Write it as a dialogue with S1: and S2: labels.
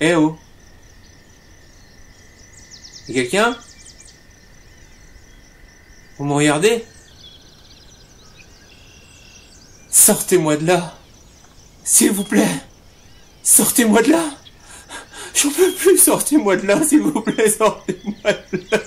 S1: Eh oh Y'a quelqu'un? Vous me regardez? Sortez-moi de là S'il vous plaît. Sortez-moi de là. J'en peux plus, sortez-moi de là, s'il vous plaît, sortez-moi de là.